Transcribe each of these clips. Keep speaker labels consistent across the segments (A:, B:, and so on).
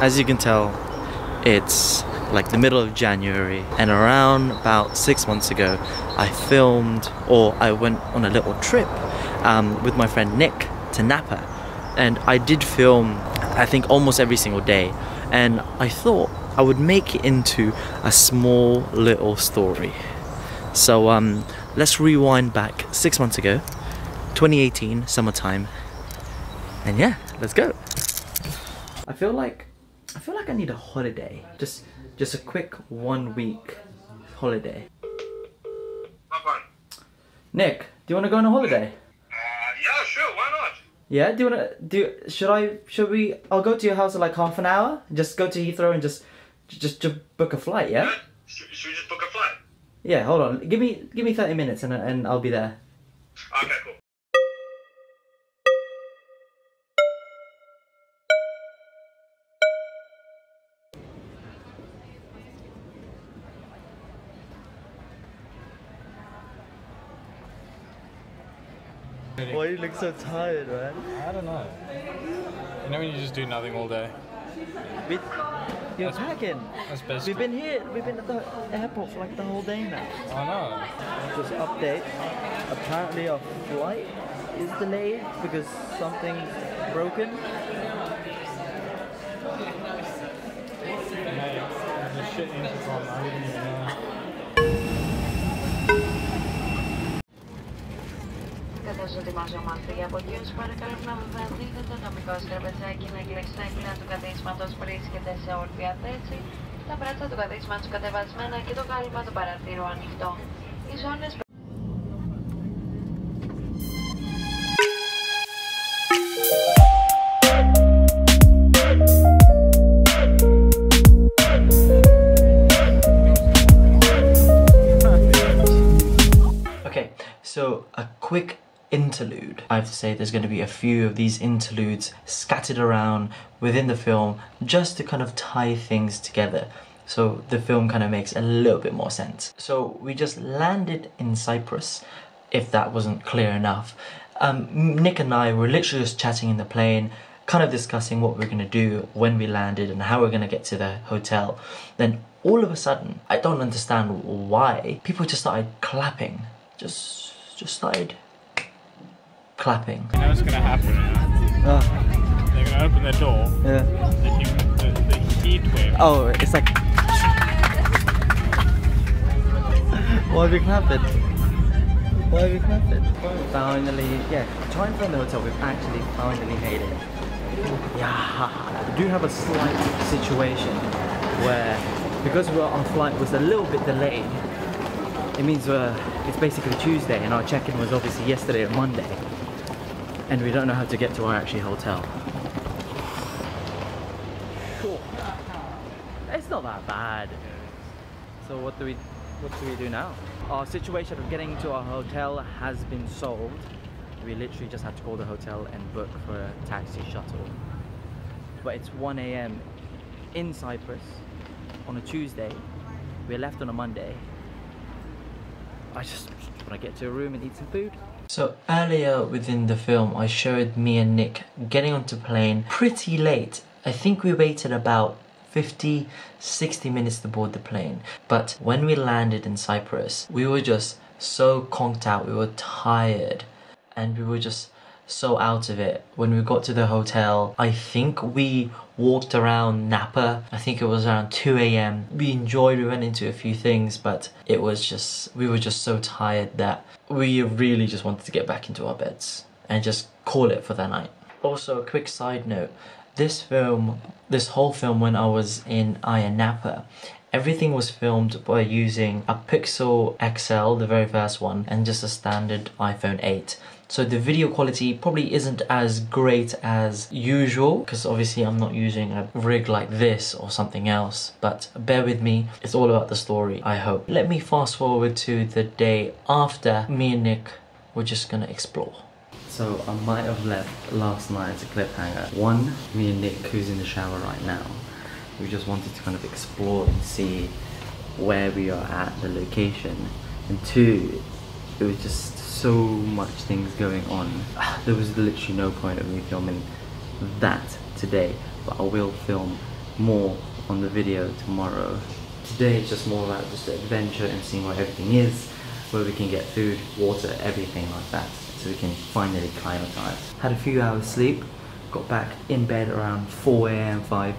A: as you can tell, it's like the middle of January, and around about six months ago, I filmed or I went on a little trip um, with my friend Nick to Napa, and I did film, I think, almost every single day, and I thought I would make it into a small little story. So um, let's rewind back six months ago, 2018, summertime, and yeah, let's go. I feel like I feel like I need a holiday. Just just a quick one week holiday.
B: Have fun.
A: Nick, do you want to go on a holiday?
B: Uh, yeah, sure, why not?
A: Yeah, do you wanna do? Should I? Should we? I'll go to your house in like half an hour. Just go to Heathrow and just, just, just book a flight. Yeah.
B: Yeah? Should, should we just book a flight?
A: Yeah. Hold on. Give me, give me thirty minutes and and I'll be there.
B: Okay, cool.
A: Why you look so tired, man?
C: I don't know. You know when you just do nothing all day?
A: We, you're
C: That's-
A: packing.
C: That's best.
A: We've been here. We've been at the airport for like the whole day now.
C: I know.
A: Just update. Apparently our flight is delayed because something's broken.
C: Hey, the shit intercom, I didn't even know.
D: Καθώς ετοιμάζω μαθή από εκεί, σας παρακαλώ να βεβαιωθείτε το μικρό σκαρπετσάκι να εκλέξει τα έγκυνα του καθίσματος βρίσκεται σε όρθια θέση, τα πράτσα τους καθίσματος κατεβασμένα και το κάλυμα του παραθύρου ανοιχτό. Οι ζώνες
A: Okay, so a quick interlude. I have to say there's going to be a few of these interludes scattered around within the film just to kind of tie things together. So the film kind of makes a little bit more sense. So we just landed in Cyprus, if that wasn't clear enough. Um, Nick and I were literally just chatting in the plane, kind of discussing what we're going to do when we landed and how we're going to get to the hotel. Then all of a sudden, I don't understand why, people just started clapping. Just, just started clapping.
C: You know what's gonna happen now?
A: Oh, ah.
C: They're gonna open the door,
A: yeah.
C: the, hum- the, the heat wave.
A: Oh, it's like. Why are we clapping? Why are we clapping? Finally, yeah. Trying to find the hotel. We've actually finally made it. Yeah. We do have a slight situation where, because we're, our flight was a little bit delayed, it means we're, it's basically Tuesday and our check-in was obviously yesterday or Monday. And we don't know how to get to our actual hotel. It's not that bad. So what do we what do we do now? Our situation of getting to our hotel has been solved. We literally just had to call the hotel and book for a taxi shuttle. But it's 1 a.m. in Cyprus on a Tuesday. We left on a Monday. I just want to get to a room and eat some food. So earlier within the film, I showed me and Nick getting onto plane pretty late. I think we waited about 50, 60 minutes to board the plane. But when we landed in Cyprus, we were just so conked out, we were tired, and we were just so out of it. When we got to the hotel, I think we walked around Napa. I think it was around 2 a.m. We enjoyed, we went into a few things, but it was just, we were just so tired that we really just wanted to get back into our beds and just call it for the night. Also, a quick side note this film, this whole film, when I was in Ayia Napa, everything was filmed by using a Pixel XL, the very first one, and just a standard iPhone 8. So the video quality probably isn't as great as usual because obviously I'm not using a rig like this or something else but bear with me it's all about the story I hope. Let me fast forward to the day after me and Nick were just gonna explore. So I might have left last night as a cliffhanger. One, me and Nick who's in the shower right now we just wanted to kind of explore and see where we are at, the location. And two, it was just so much things going on. There was literally no point of me filming that today, but I will film more on the video tomorrow. Today it's just more about just the adventure and seeing where everything is, where we can get food, water, everything like that, so we can finally climatize. Had a few hours sleep, got back in bed around 4 a.m., 5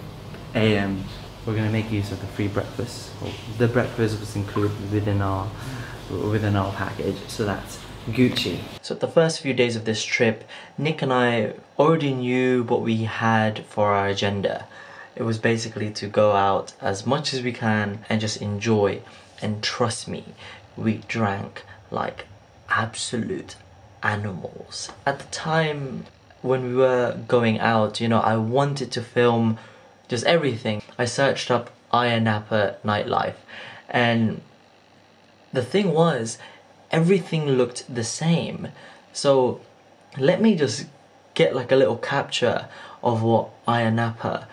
A: a.m. We're gonna make use of the free breakfast. The breakfast was included within our within our package, so that's Gucci. So the first few days of this trip, Nick and I already knew what we had for our agenda. It was basically to go out as much as we can and just enjoy. And trust me, we drank like absolute animals. At the time when we were going out, you know, I wanted to film just everything. I searched up Ayia Napa nightlife and the thing was everything looked the same. So let me just get like a little capture of what Ayia Napa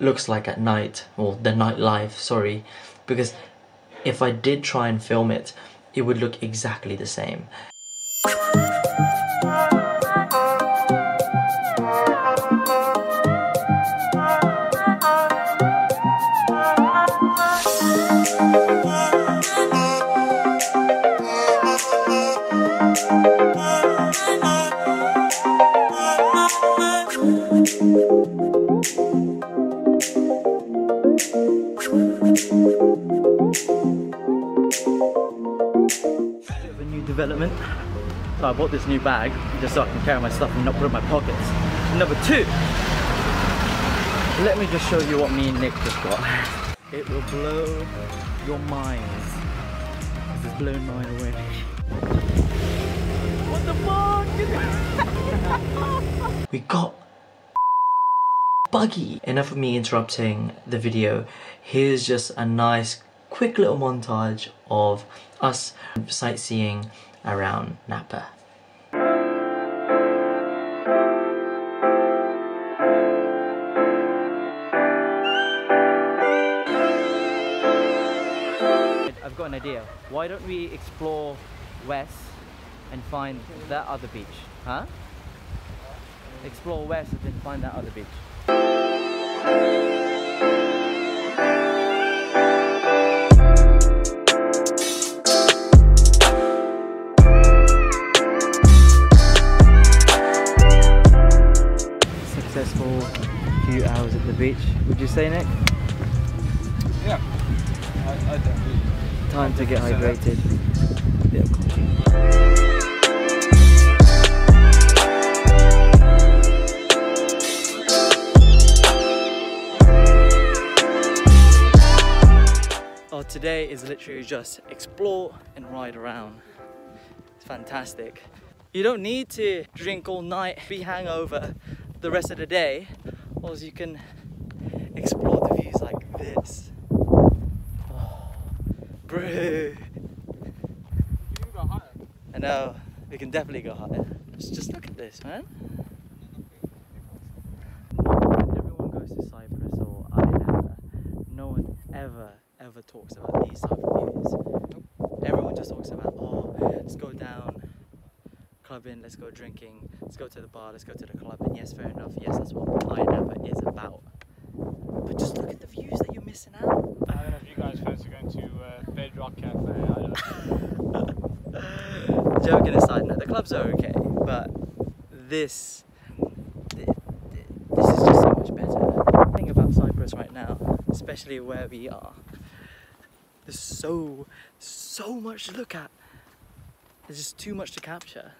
A: looks like at night, or the nightlife, sorry, because if I did try and film it, it would look exactly the same. Development. So I bought this new bag just so I can carry my stuff and not put it in my pockets. Number two, let me just show you what me and Nick just got. It will blow your minds. This has blown mine already. What the fuck? we got buggy. Enough of me interrupting the video. Here's just a nice quick little montage of us sightseeing around Napa. I've got an idea. Why don't we explore west and find that other beach? Huh? Explore west and then find that other beach. Beach. Would you say, Nick?
C: Yeah, I, I definitely.
A: Time to get hydrated. Oh, today is literally just explore and ride around. It's fantastic. You don't need to drink all night, be hangover the rest of the day or you can explore the views like this. Oh, bro. I know, we can definitely go higher. Just, just look at this, man. everyone goes to Cyprus or Ireland, no one ever, ever talks about these type of views. Everyone just talks about, oh, let's go down clubbing, let's go drinking, let's go to the bar, let's go to the club. And yes, fair enough, yes, that's what Ayia Napa is about. But just look at the views that you're missing out.
C: I don't know if you guys are going to uh, Bedrock Cafe. I don't know.
A: Joking aside, no, the clubs are okay, but this, this is just so much better. The thing about Cyprus right now, especially where we are, there's so, so much to look at. There's just too much to capture.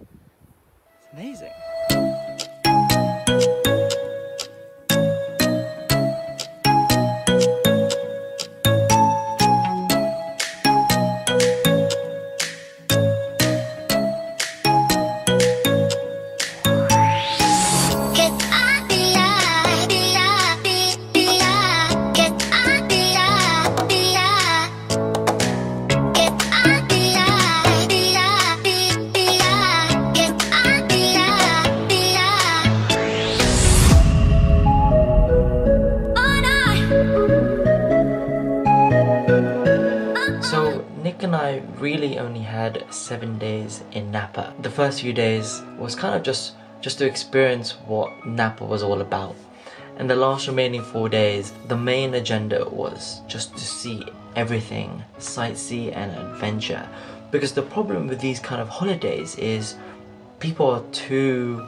A: It's amazing. Had seven days in Napa. The first few days was kind of just just to experience what Napa was all about. And the last remaining four days, the main agenda was just to see everything, sightsee and adventure. Because the problem with these kind of holidays is people are too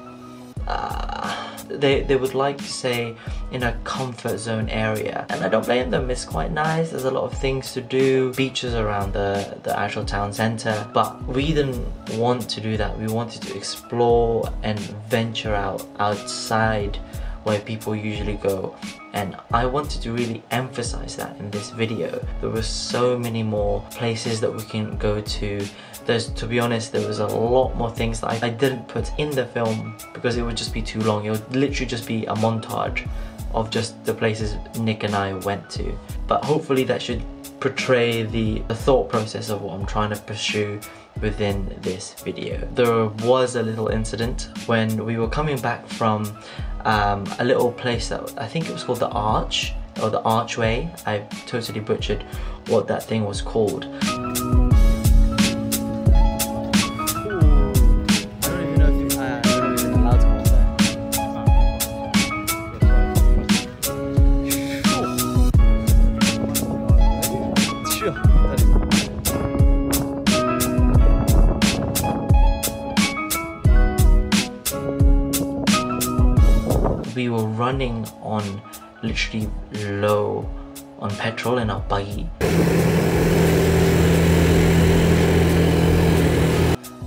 A: uh, they, they would like to say in a comfort zone area and I don't blame them it's quite nice there's a lot of things to do beaches around the, the actual town center but we didn't want to do that we wanted to explore and venture out outside where people usually go and I wanted to really emphasize that in this video. There were so many more places that we can go to. There's, to be honest, there was a lot more things that I, I didn't put in the film because it would just be too long. It would literally just be a montage of just the places Nick and I went to. But hopefully that should portray the, the thought process of what I'm trying to pursue within this video. There was a little incident when we were coming back from um, a little place that I think it was called the Arch or the Archway. I totally butchered what that thing was called. Running on literally low on petrol in our buggy.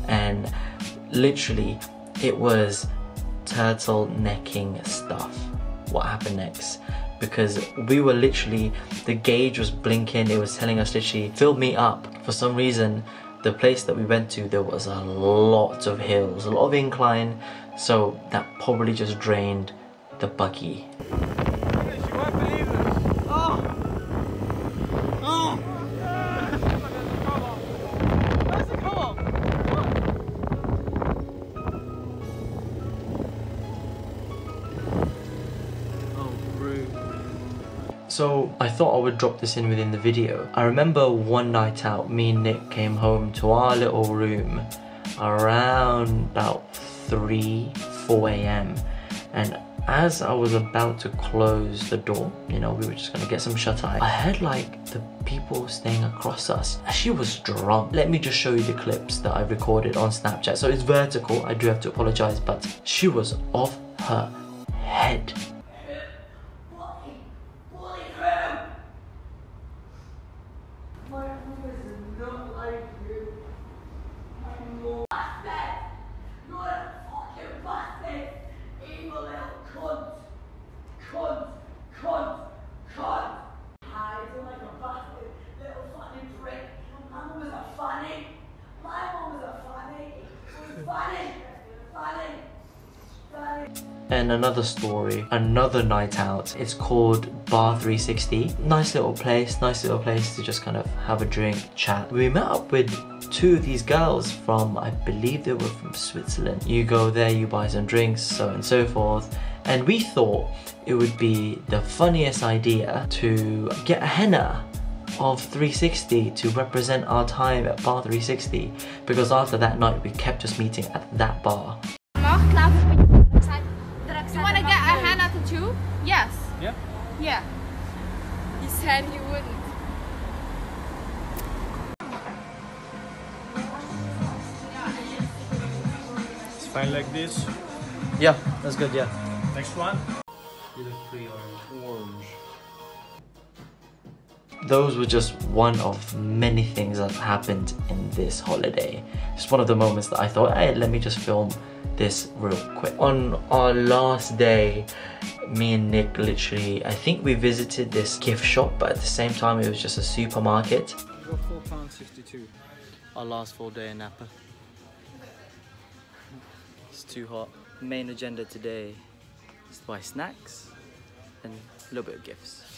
A: And literally it was turtlenecking stuff. What happened next? Because we were literally, the gauge was blinking, it was telling us literally, fill me up. For some reason, the place that we went to, there was a lot of hills, a lot of incline, so that probably just drained the buggy. So I thought I would drop this in within the video. I remember one night out, me and Nick came home to our little room around about 3, 4 a.m. And as I was about to close the door, you know, we were just gonna get some shut eye, I heard like the people staying across us. She was drunk. Let me just show you the clips that I recorded on Snapchat. So it's vertical, I do have to apologize, but she was off her head. Another story, another night out. It's called Bar 360. Nice little place, nice little place to just kind of have a drink, chat. We met up with two of these girls from, I believe they were from Switzerland. You go there, you buy some drinks, so and so forth. And we thought it would be the funniest idea to get a henna of 360 to represent our time at bar 360 because after that night we kept just meeting at that bar.
E: You want to get a henna tattoo? Yes.
C: Yeah?
E: Yeah. He said he wouldn't.
C: It's fine like this.
A: Yeah, that's good, yeah.
C: Next one. You look orange. Orange.
A: Those were just one of many things that happened in this holiday. Just one of the moments that I thought, hey, let me just film this real quick. On our last day, me and Nick literally, I think we visited this gift shop, but at the same time it was just a supermarket.
C: £4.62.
A: Our last full day in Napa. It's too hot. Main agenda today is to buy snacks and a little bit of gifts.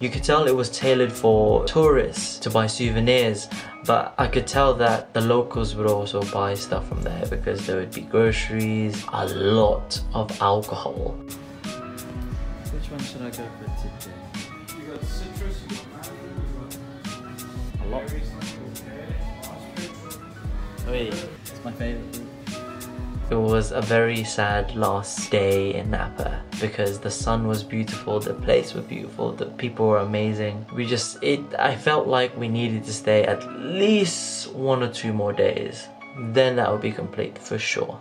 A: You could tell it was tailored for tourists to buy souvenirs, but I could tell that the locals would also buy stuff from there because there would be groceries, a lot of alcohol. Which one should I go for today?
C: You got citrus, you got mango, you got
A: A lot.
C: berries.
A: Wait, it's my favorite fruit. It was a very sad last day in Napa because the sun was beautiful, the place was beautiful, the people were amazing. We just, it, I felt like we needed to stay at least one or two more days. Then that would be complete for sure.